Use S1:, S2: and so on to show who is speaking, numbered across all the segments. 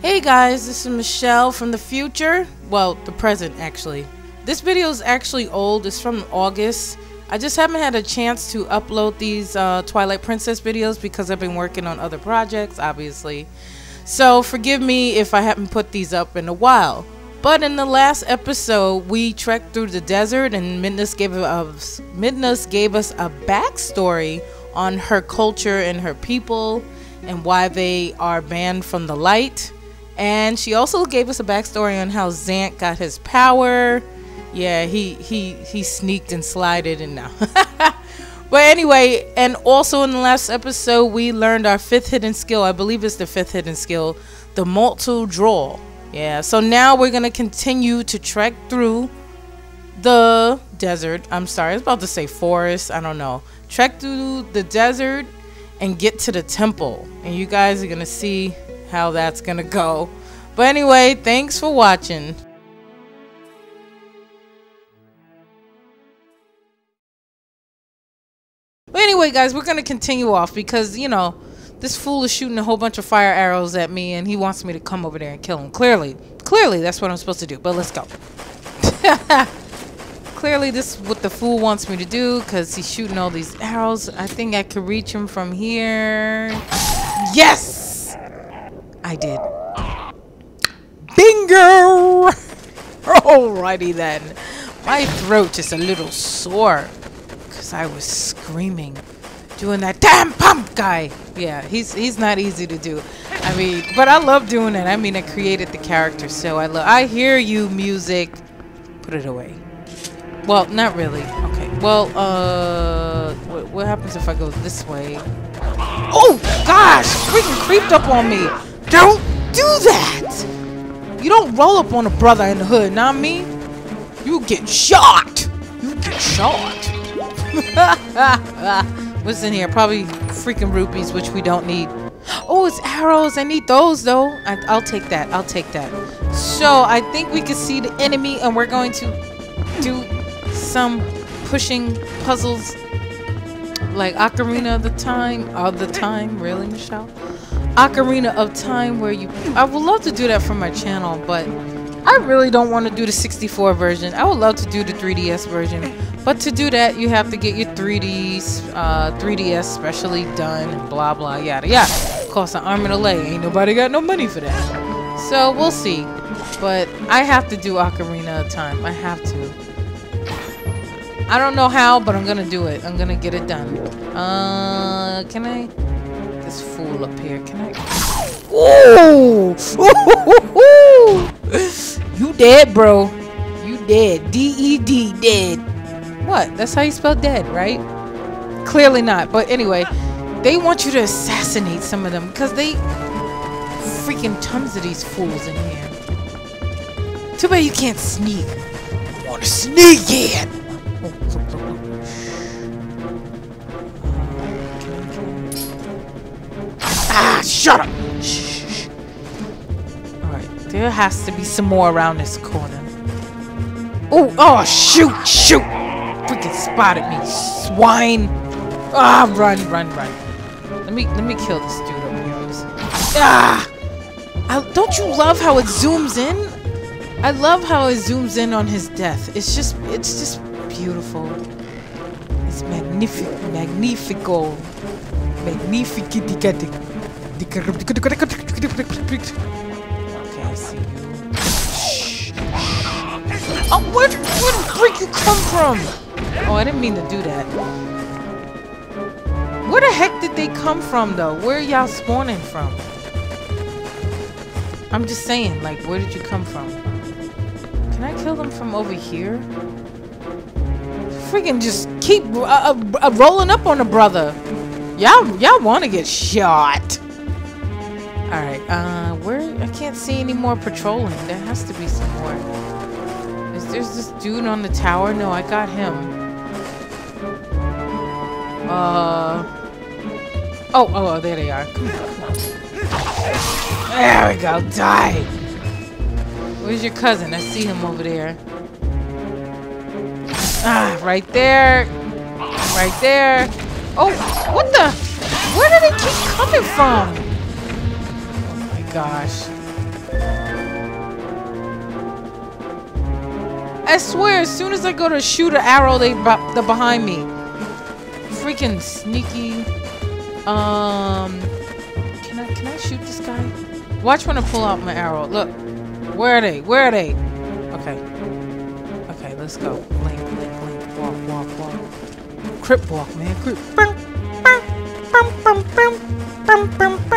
S1: Hey guys, this is Michelle from the future. Well, the present actually. This video is actually old, it's from August. I just haven't had a chance to upload these uh, Twilight Princess videos because I've been working on other projects, obviously. So forgive me if I haven't put these up in a while. But in the last episode, we trekked through the desert and Midna's gave us, Midna's gave us a backstory on her culture and her people and why they are banned from the light. And she also gave us a backstory on how Zant got his power. Yeah, he he he sneaked and slided and now. but anyway, and also in the last episode we learned our fifth hidden skill. I believe it's the fifth hidden skill, the mortal draw. Yeah, so now we're gonna continue to trek through the desert. I'm sorry, I was about to say forest. I don't know. Trek through the desert and get to the temple. And you guys are to see how that's to go. But anyway, thanks for watching. But anyway, guys, we're to continue off because, you know, this fool is shooting a whole bunch of fire arrows at me and he wants me to come over there and kill him. Clearly, clearly that's what I'm supposed to do. But let's go. clearly this is what the fool wants me to do because he's shooting all these arrows. I think I could reach him from here. Yes! I did. Bingo! Alrighty then. My throat is a little sore because I was screaming doing that damn pump guy. Yeah, he's he's not easy to do. I mean, but I love doing it. I mean, I created the character, so I love. I hear you, music. Put it away. Well, not really. Okay. Well, uh, what, what happens if I go this way? Oh, gosh! Freaking creeped up on me! Don't do that! You don't roll up on a brother in the hood, not me. You get shot! You get shot! What's in here? Probably freaking rupees, which we don't need. Oh, it's arrows. I need those, though. I, will take that. I'll take that. So, I think we can see the enemy, and we're going to do some pushing puzzles like Ocarina of the Time, of the time, really, Michelle? Ocarina of Time, where you, I would love to do that for my channel, but I really don't want to do the 64 version. I would love to do the 3DS version, but to do that, you have to get your 3Ds, uh, 3DS specially done, blah blah, yada yada. Cost an arm and a leg. Ain't nobody got no money for that. So we'll see. But I have to do Ocarina of Time. I have to. I don't know how, but I'm gonna do it. I'm gonna get it done. Uh, can I? This fool up here. Can I? Oh! you dead, bro. You dead. D-E-D, dead. What? That's how you spell dead, right? Clearly not. But anyway, they want you to assassinate some of them because they freaking tons of these fools in here. Too bad you can't sneak. I want to sneak yet. Ah, shut up! Shh. Alright, there has to be some more around this corner. Oh, oh, shoot, shoot! Freaking spotted me, swine! Ah, run, run, run. Let me, let me kill this dude over here. Ah! I, don't you love how it zooms in? I love how it zooms in on his death. It's just, it's just beautiful. It's magnific, magnifico, magnificent. Okay, I see you. Oh, where, where the freak you come from? Oh, I didn't mean to do that. Where the heck did they come from, though? Where y'all spawning from? I'm just saying, like, where did you come from? Can I kill them from over here? Freaking just keep uh, uh, uh rolling up on a brother. Y'all, y'all want to get shot. All right, uh, where? I can't see any more patrolling. There has to be some more. Is there's this dude on the tower? No, I got him. Uh. Oh, oh, oh there they are. There we go. Die. Where's your cousin? I see him over there. Ah, right there. Right there. Oh, what the? Where did it keep coming from? Gosh. I swear, as soon as I go to shoot an arrow, they they're behind me. Freaking sneaky. Um, can I can I shoot this guy? Watch when I pull out my arrow. Look, where are they? Where are they? Okay, okay, let's go. Link, link, link. Walk, walk, walk. Crip walk, man. Crip. Boom, boom, boom, boom, boom, boom, boom,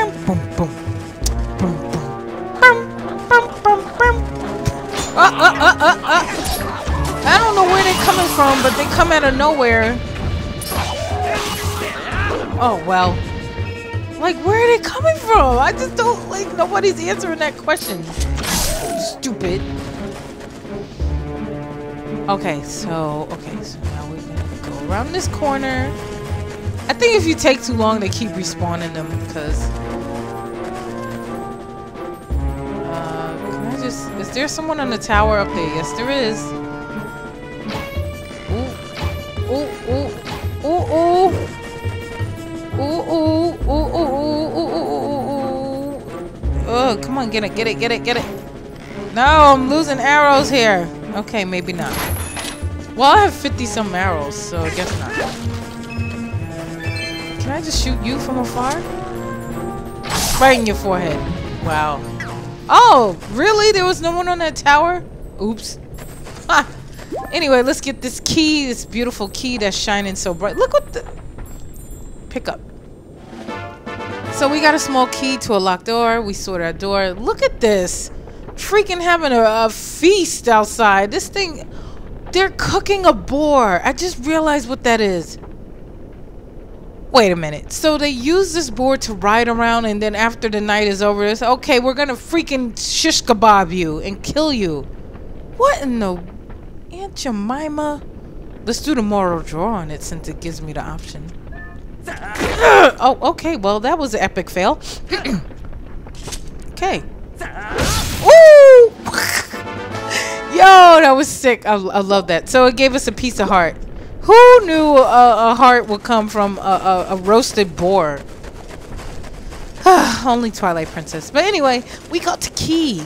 S1: from, but they come out of nowhere. Oh, well. Like, where are they coming from? I just don't, like, nobody's answering that question. Stupid. Okay, so, okay, so now we're gonna go around this corner. I think if you take too long, they keep respawning them, because... Uh, can I just... Is there someone on the tower up there? Yes, there is. On, get it, get it, get it, get it. No, I'm losing arrows here. Okay, maybe not. Well, I have 50 some arrows, so I guess not. Can I just shoot you from afar? Right in your forehead. Wow. Oh, really? There was no one on that tower? Oops. Anyway, let's get this key, this beautiful key that's shining so bright. Look what the... Pick up. So we got a small key to a locked door. We sorted our door. Look at this. Freaking having a, a feast outside. This thing... They're cooking a boar. I just realized what that is. Wait a minute. So they use this boar to ride around and then after the night is over, it's okay, we're gonna freaking shish kebab you and kill you. What in the... Aunt Jemima? Let's do the mortal draw on it since it gives me the option. Ah. oh, okay. Well, that was an epic fail. okay. Woo! Yo, that was sick. I, I love that. So it gave us a piece of heart. Who knew a, a heart would come from a, a, a roasted boar? Only Twilight Princess. But anyway, we got the key.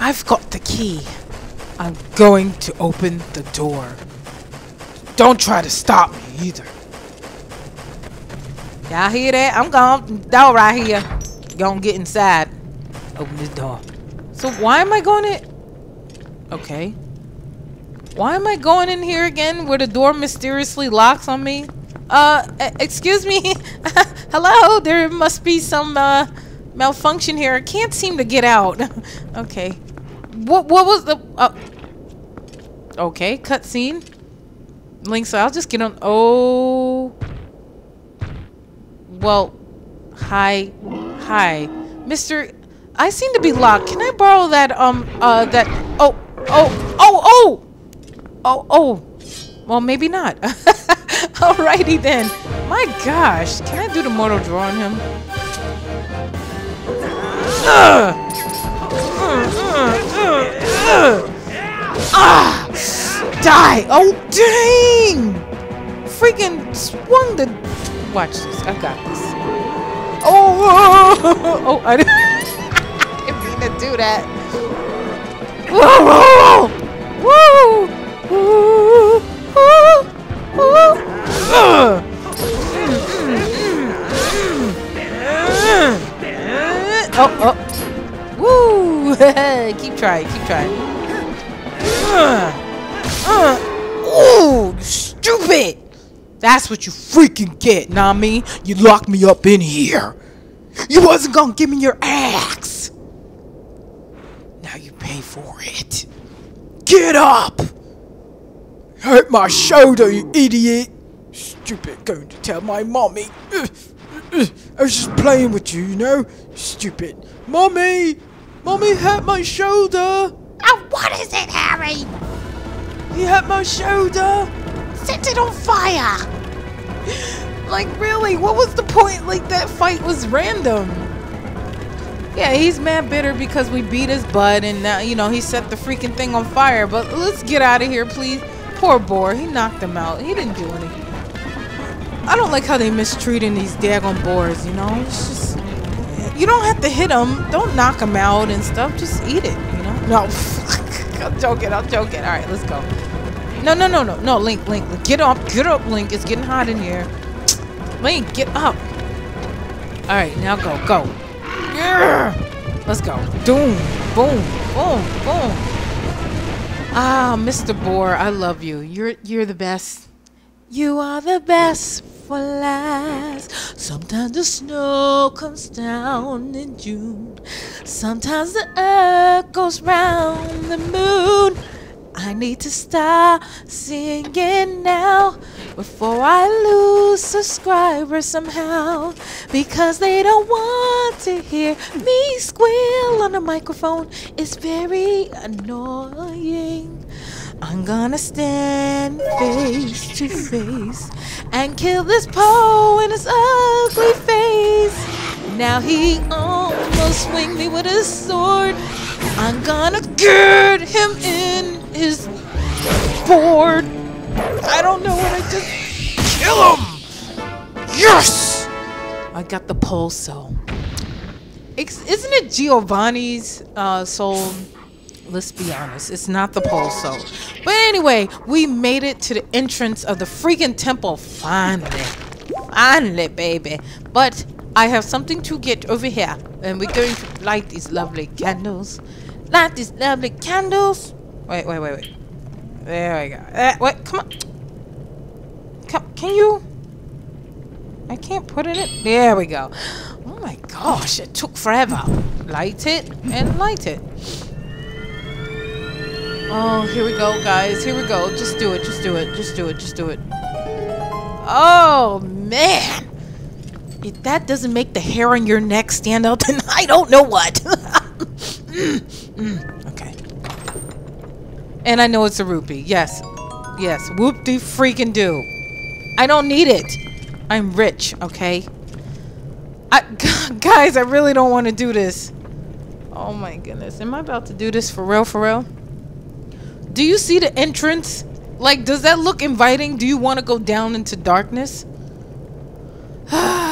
S1: I've got the key. I'm going to open the door. Don't try to stop me either. Y'all hear that? I'm going door right here. Gonna get inside. Open this door. So why am I going in? Okay. Why am I going in here again where the door mysteriously locks on me? Uh, excuse me. Hello? There must be some, uh, malfunction here. I can't seem to get out. okay. What, what was the, uh, okay, cutscene. Link, so I'll just get on, oh. Well, hi, hi, Mister. I seem to be locked. Can I borrow that? Um. Uh. That. Oh. Oh. Oh. Oh. Oh. Oh. Well, maybe not. Alrighty then. My gosh. Can I do the mortal draw on him? Ah! Die! Oh, dang! Freaking swung the Watch this. I've got this. Oh! Oh! I didn't, mean to do that. Whoa! Whoa! Whoa! Whoa! Whoa! Whoa! Oh! Oh! Woo! keep trying. Keep trying. That's what you freaking get, nah me? You locked me up in here. You wasn't gonna give me your axe. Now you pay for it. Get up! Hurt my shoulder, you idiot! Stupid, going to tell my mommy. I was just playing with you, you know? Stupid. Mommy! Mommy hurt my shoulder!
S2: Oh, what is it, Harry?
S1: He hurt my shoulder!
S2: Set it on fire!
S1: like, really? What was the point? Like, that fight was random. Yeah, he's mad bitter because we beat his butt and now, you know, he set the freaking thing on fire. But let's get out of here, please. Poor boar. He knocked him out. He didn't do anything. I don't like how they mistreating these daggone boars, you know? It's just... you don't have to hit them. Don't knock them out and stuff. Just eat it, you know? No, I'm joking. I'm joking. All right, let's go. No, no, no, no, no, Link, Link. Get up, get up, Link. It's getting hot in here. Link, get up. All right, now go, go. Yeah. Let's go. Boom, boom, boom, boom. Ah, Mr. Boar, I love you. You're you're the best. You are the best for last. Sometimes the snow comes down in June. Sometimes the earth goes round the moon. I need to stop singing now before I lose subscribers somehow because they don't want to hear me squeal on the microphone. It's very annoying. I'm gonna stand face to face and kill this Poe in his ugly face. Now he almost swing me with his sword. I'm gonna get him in his board. I don't know what I just kill him. Yes, I got the Poe soul. Isn't it Jovani's uh, soul? Let's be honest, it's not the Poe soul. But anyway, we made it to the entrance of the freaking temple finally. Finally, baby. But I have something to get over here. And we're going to light these lovely candles. Light these lovely candles. Wait, wait, wait, wait. There we go. Uh, wait, come on. Come, can you? I can't put it in. There we go. Oh my gosh, it took forever. Light it and light it. Oh, here we go, guys. Here we go. Just do it. Just do it. Just do it. Just do it. Oh, man. If that doesn't make the hair on your neck stand up, then I don't know what. mm, mm, okay. And I know it's a rupee. Yes. Yes. Whoop de freaking do. I don't need it. I'm rich, okay? I, guys, I really don't want to do this. Oh my goodness. Am I about to do this for real, for real? Do you see the entrance? Like, does that look inviting? Do you want to go down into darkness?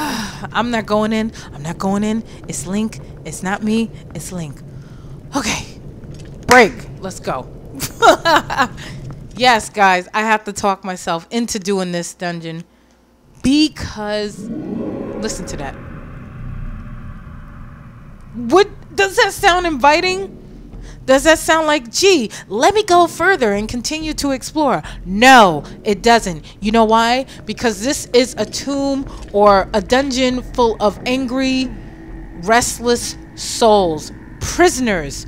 S1: I'm not going in. I'm not going in. It's Link. It's not me. It's Link. Okay. Break. Let's go. yes, guys. I have to talk myself into doing this dungeon. Because... Listen to that. What... Does that sound inviting? Does that sound like, gee, let me go further and continue to explore? No, it doesn't. You know why? Because this is a tomb or a dungeon full of angry, restless souls, prisoners.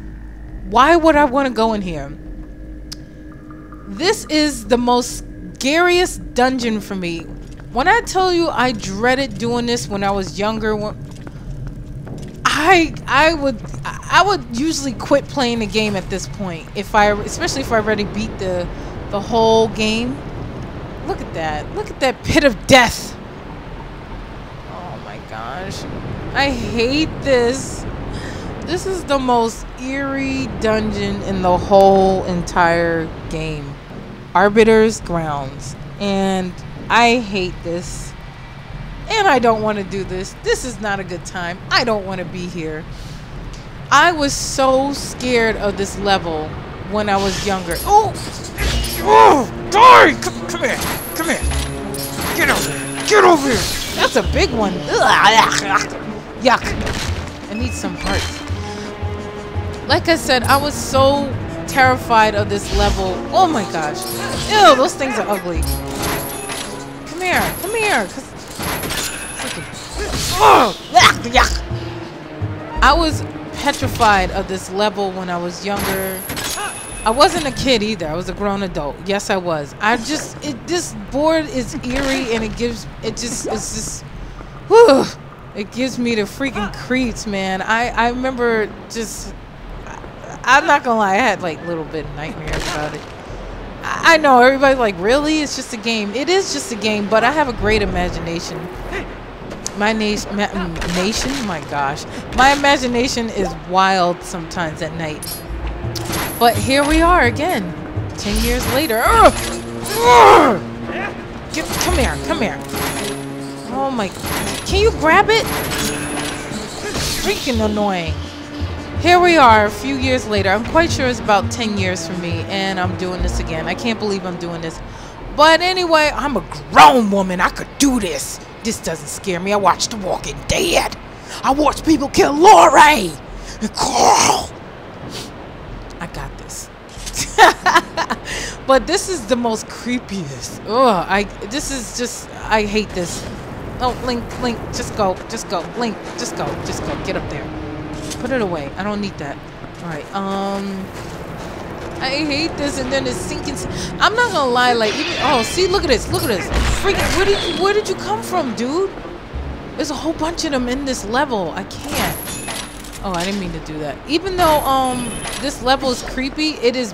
S1: Why would I want to go in here? This is the most scariest dungeon for me. When I tell you I dreaded doing this when I was younger, I I would I would usually quit playing the game at this point if I especially if I already beat the the whole game. Look at that. Look at that pit of death. Oh my gosh. I hate this. This is the most eerie dungeon in the whole entire game. Arbiter's Grounds. And I hate this. And I don't want to do this. This is not a good time. I don't want to be here. I was so scared of this level when I was younger. Oh! Oh! Die! Come, come here! Come here! Get over here! Get over here! That's a big one. Yuck. I need some hearts. Like I said, I was so terrified of this level. Oh my gosh. Ew, those things are ugly. Come here. Come here. I was petrified of this level when I was younger. I wasn't a kid either. I was a grown adult. Yes, I was. I just it this board is eerie and it gives it just it's just whew, it gives me the freaking creeps, man. I I remember just I'm not gonna lie, I had like little bit nightmares about it. I, I know everybody's like, really? It's just a game. It is just a game, but I have a great imagination my nation, mm, nation, my gosh, my imagination is wild sometimes at night. But here we are again, ten years later. Get, come here, come here. Oh my, can you grab it? freaking annoying. Here we are a few years later. I'm quite sure it's about 10 years for me, and I'm doing this again. I can't believe I'm doing this. But anyway, I'm a grown woman. I could do this. This doesn't scare me. I watched The Walking Dead. I watched people kill Lori and Carl. I got this. but this is the most creepiest. Oh, I this is just I hate this. Oh, Link, Link, just go, just go, Link, just go, just go, get up there. Put it away. I don't need that. All right. Um, I hate this, and then it's sinking. I'm not gonna lie, like even oh, see, look at this, look at this. Freaking, where did you, where did you come from, dude? There's a whole bunch of them in this level. I can't. Oh, I didn't mean to do that. Even though um this level is creepy, it is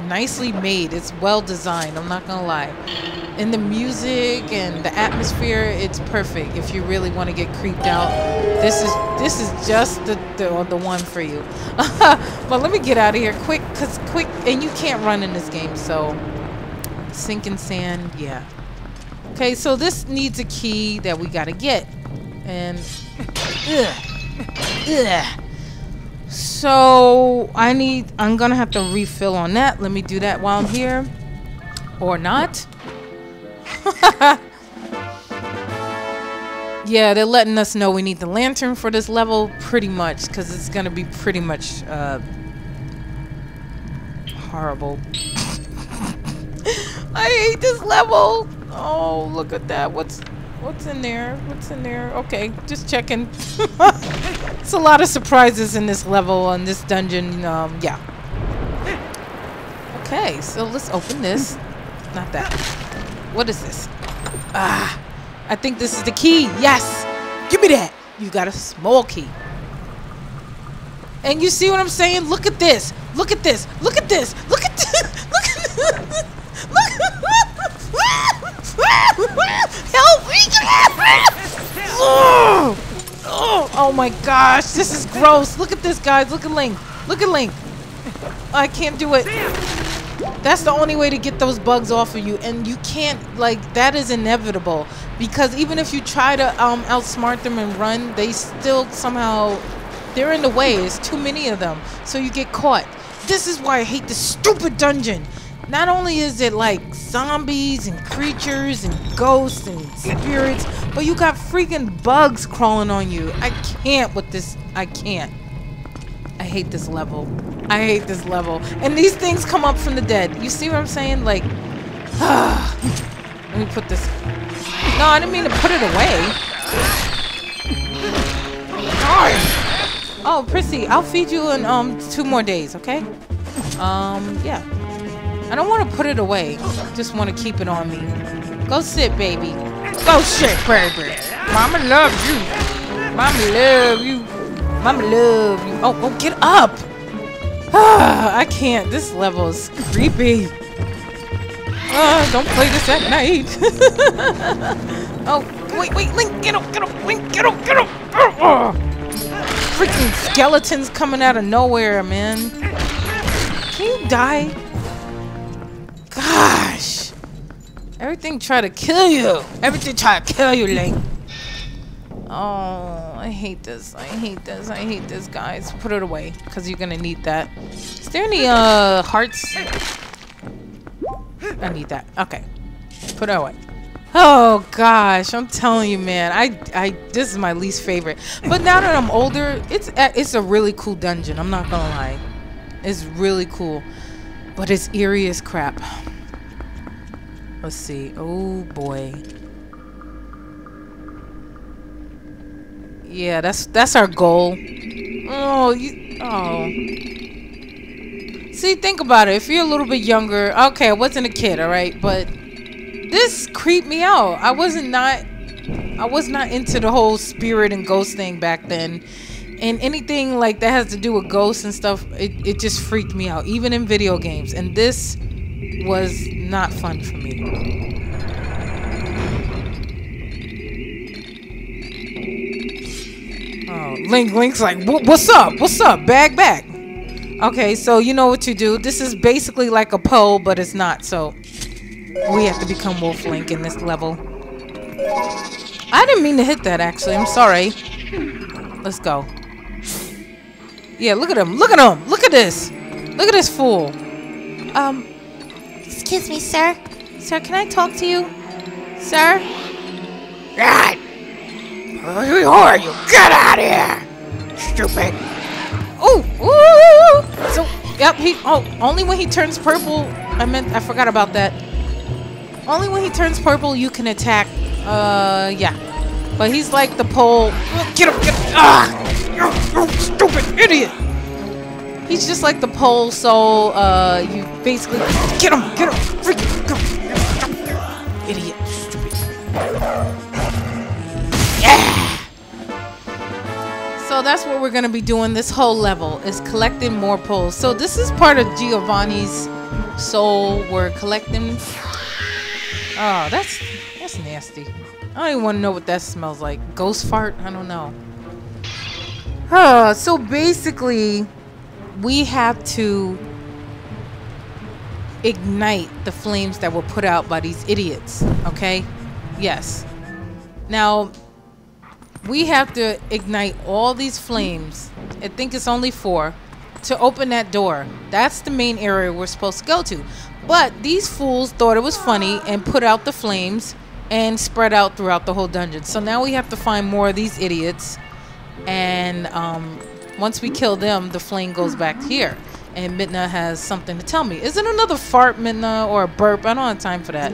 S1: nicely made. It's well designed. I'm not gonna lie. And the music and the atmosphere, it's perfect. If you really want to get creeped out, this is this is just the the, the one for you. but let me get out of here quick, cause quick, and you can't run in this game. So sinking sand, yeah. Okay, so this needs a key that we gotta get, and ugh, ugh. So I need, I'm gonna have to refill on that. Let me do that while I'm here. Or not. yeah, they're letting us know we need the lantern for this level pretty much because it's gonna be pretty much uh, horrible. I hate this level. Oh, look at that. What's What's in there? What's in there? Okay, just checking. it's a lot of surprises in this level, in this dungeon. Um, yeah. Okay, so let's open this. Not that. What is this? Ah, I think this is the key. Yes! Give me that! You got a small key. And you see what I'm saying? Look at this. Look at this. Look at this. Look at this. Look at Help me! oh, oh, my gosh, this is gross. Look at this, guys. Look at Link. Look at Link. I can't do it. That's the only way to get those bugs off of you. And you can't, like, that is inevitable. Because even if you try to um, outsmart them and run, they still somehow, they're in the way. There's too many of them. So you get caught. This is why I hate this stupid dungeon. Not only is it like zombies and creatures and ghosts and spirits, but you got freaking bugs crawling on you. I can't with this. I can't. I hate this level. I hate this level. And these things come up from the dead. You see what I'm saying? Like, let me put this. No, I didn't mean to put it away. Oh, Prissy, I'll feed you in um two more days, okay? Um, yeah. I don't want to put it away. Just want to keep it on me. Go sit, baby. Go sit, baby. Mama loves you. Mama love you. Mama love you. Oh, oh, get up. Ah, I can't. This level is creepy. Uh, don't play this at night. oh, wait, wait, Link, get up, get up, Link, get up, get up. Oh, freaking skeletons coming out of nowhere, man. Can you die? Everything try to kill you. Everything try to kill you, Link. Oh, I hate this. I hate this. I hate this, guys. Put it away, because you're going to need that. Is there any, uh, hearts? I need that. Okay. Put it away. Oh gosh, I'm telling you, man. I, I, this is my least favorite. But now that I'm older, it's, it's a really cool dungeon. I'm not gonna lie. It's really cool. But it's eerie as crap. Let's see. Oh boy. Yeah, that's that's our goal. Oh, you oh. See, think about it. If you're a little bit younger, okay, I wasn't a kid, all right, but this creeped me out. I wasn't not I was not into the whole spirit and ghost thing back then and anything like that has to do with ghosts and stuff it, it just freaked me out even in video games and this was not fun for me. Oh link link's like what's up? What's up? Bag back okay so you know what you do. This is basically like a Poe but it's not so we have to become wolf link in this level. I didn't mean to hit that actually. I'm sorry. Let's go. Yeah, look at him. Look at him. Look at this. Look at this fool. Um,
S2: Excuse me, sir.
S1: sir, can I talk to you? Sir?
S2: God! Who are you? Get out of here! Stupid!
S1: Oh, ooh. So, yep, he, oh, only when he turns purple, I meant, I forgot about that. Only when he turns purple, you can attack, uh, yeah. But he's like the Poe. Get him, get him. Ah! You, you stupid idiot. He's just like the Poe, so, uh, you basically, get him, get him, freaking, go. Idiot, stupid. Yeah. So that's what we're gonna be doing this whole level is collecting more Poes. So this is part of Jovani's soul. We're collecting. Oh, that's that's nasty. I don't even want to know what that smells like. Ghost fart? I don't know. Uh, so basically, we have to ignite the flames that were put out by these idiots. Okay? Yes. Now, we have to ignite all these flames. I think it's only four to open that door. That's the main area we're supposed to go to. But these fools thought it was funny and put out the flames and spread out throughout the whole dungeon. So now we have to find more of these idiots. And um, once we kill them, the flame goes back here. And Midna has something to tell me. Is it another fart, Midna, or a burp? I don't have time for that.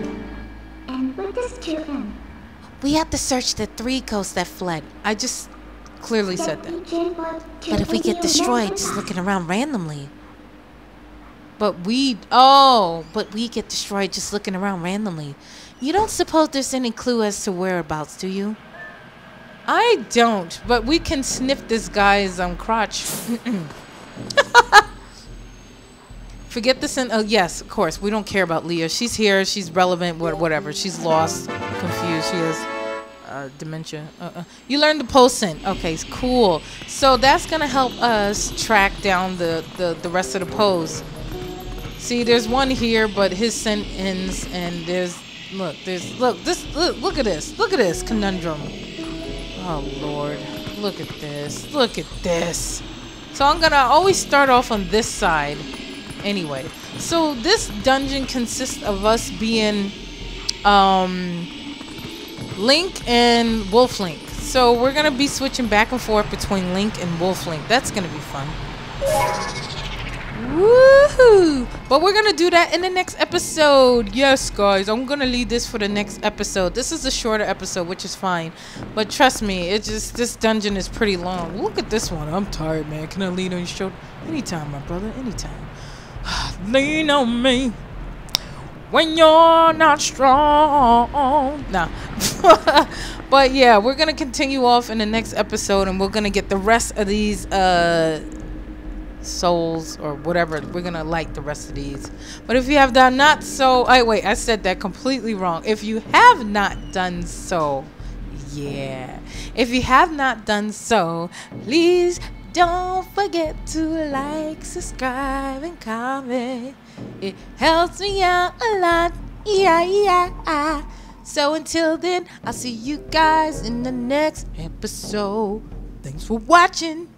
S3: And what does to end?
S2: We have to search the three ghosts that fled.
S1: I just clearly said that.
S2: But if we get destroyed just looking around randomly.
S1: But we, oh,
S2: But we get destroyed just looking around randomly. You don't suppose there's any clue as to whereabouts, do you?
S1: I don't. But we can sniff this guy's um crotch. Forget the and oh yes, of course. We don't care about Ilia. She's here. She's relevant. What whatever. She's lost, confused. She has uh, dementia. Uh-uh. You learned the Poe's scent. Okay, cool. So that's gonna help us track down the the the rest of the Poes. See, there's one here, but his scent ends, and there's look, there's look this look look at this look at this conundrum. Oh lord, look at this, look at this. So I'm gonna always start off on this side anyway. So this dungeon consists of us being um, Link and Wolf Link. So we're gonna be switching back and forth between Link and Wolf Link. That's gonna be fun. Woohoo! But we're gonna do that in the next episode. Yes, guys, I'm gonna leave this for the next episode. This is a shorter episode, which is fine. But trust me, it just this dungeon is pretty long. Look at this one. I'm tired, man. Can I lean on your shoulder? Anytime, my brother. Anytime. lean on me when you're not strong. Nah. but yeah, we're gonna continue off in the next episode, and we're gonna get the rest of these uh souls or whatever. We're gonna like the rest of these. But if you have done not so, I wait, I said that completely wrong. If you have not done so, yeah. If you have not done so, please don't forget to like, subscribe, and comment. It helps me out a lot. Yeah, yeah. So until then, I'll see you guys in the next episode. Thanks for watching.